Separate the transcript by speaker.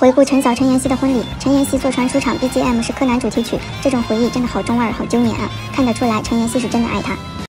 Speaker 1: 回顾陈晓陈妍希的婚礼陈妍希坐船出场 bgm 是柯南主题曲这种回忆真的好中二好揪年啊！看得出来陈妍希是真的爱他